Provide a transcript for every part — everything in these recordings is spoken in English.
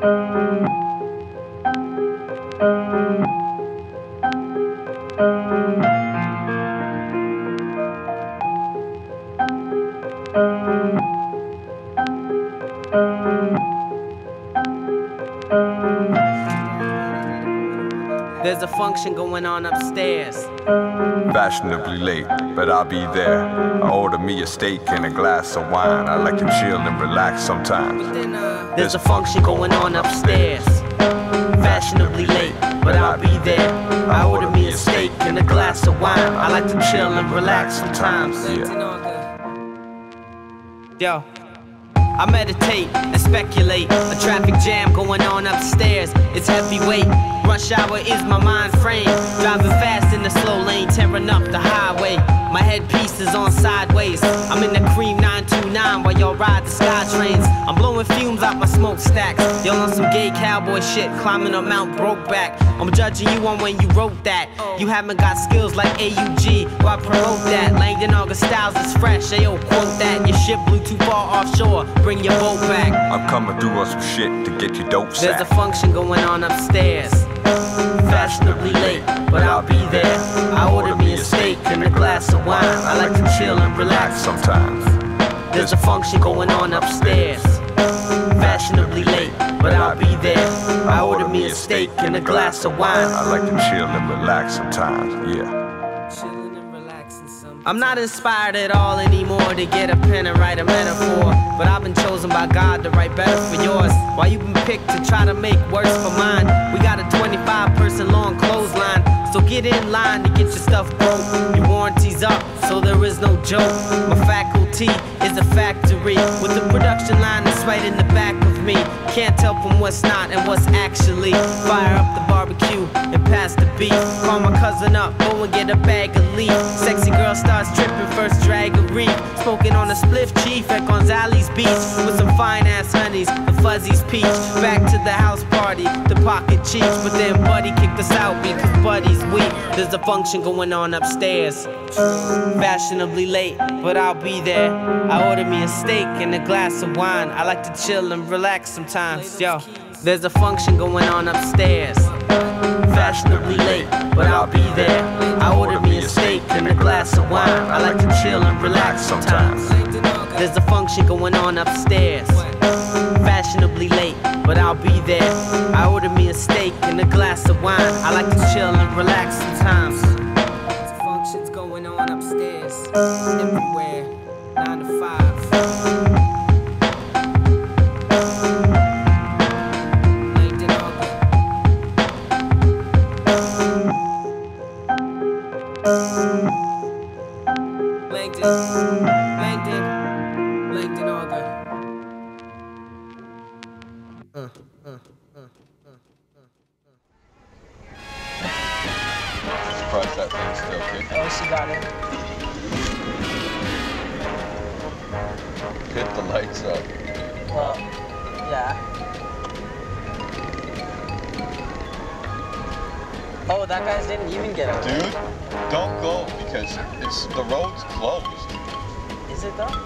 Thank you. There's a function going on upstairs. Fashionably late, but I'll be there. I order me a steak and a glass of wine. I like to chill and relax sometimes. Uh, there's a function going on upstairs. Fashionably late, but I'll be there. I order me a steak and a glass of wine. I like to chill and relax sometimes. Yo. I meditate and speculate. A traffic jam going on upstairs. It's heavyweight. Rush hour is my mind frame. Driving fast in the slow lane, tearing up the highway. My headpiece is on sideways. I'm in the cream 929 while y'all ride the sky trains. I'm blowing fumes out my smokestacks. Y'all on some gay cowboy shit, climbing on Mount Brokeback. I'm judging you on when you wrote that. You haven't got skills like AUG. Why promote that? Langdon August Styles is fresh. Ayo, quote that. Your ship blew too far offshore. Bring your boat back. I'm coming through on some shit to get your dope There's a function going on upstairs. Fashionably late, but I'll be there. I order me a steak and a glass of wine. I like to chill and relax sometimes. There's a function going on upstairs. Fashionably late, but I'll be there. I order me a steak and a glass of wine. I like to chill and relax sometimes, yeah. I'm not inspired at all anymore to get a pen and write a metaphor. But I've been chosen by God to write better for yours. While you've been picked to try to make worse for mine. We got a 25 person long clothesline. So get in line to get your stuff broke. Your warranty's up, so there is no joke. My faculty is a factory with the production line that's right in the back of me. Can't tell from what's not and what's actually. Fire up the barbecue and pass the beef. Call my cousin up, go and get a bag of leaf. Sexy girl starts tripping, first drag Smoking on a spliff chief at Gonzales Beach with some fine ass honeys, the fuzzies peach. Back to the house party, the pocket cheeks. But then Buddy kicked us out because Buddy's weak. There's a function going on upstairs. Fashionably late, but I'll be there. I ordered me a steak and a glass of wine. I like to chill and relax sometimes. Yo, there's a function going on upstairs. Fashionably late, but I'll be there. I ordered me a steak and a glass of wine. I like to relax sometimes. There's a function going on upstairs. Fashionably late, but I'll be there. I order me a steak and a glass of wine. I like to chill and relax sometimes. There's functions going on upstairs, everywhere, nine to five. Langdon Uh, uh, uh, uh, Surprised that thing's still kicking. Oh, she got it. Hit the lights up. Well, yeah. Oh, that guy's didn't even get it. Dude, don't go because it's the road's closed. Is it though?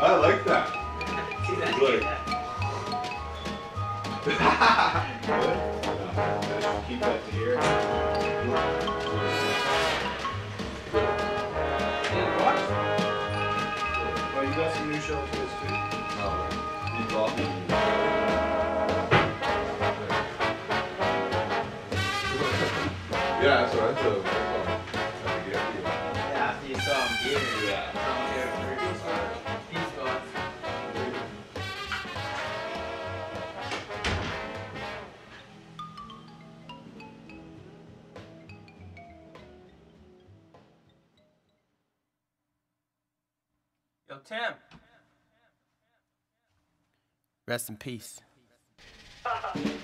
I like that. Good. Good? Yeah, keep that to here. You got some new shelves for this too? You brought me. Yeah, that's what I told him. That's all. Trying to get you. Yeah, after you saw him here, Yeah. Yo, Tim. Rest in peace.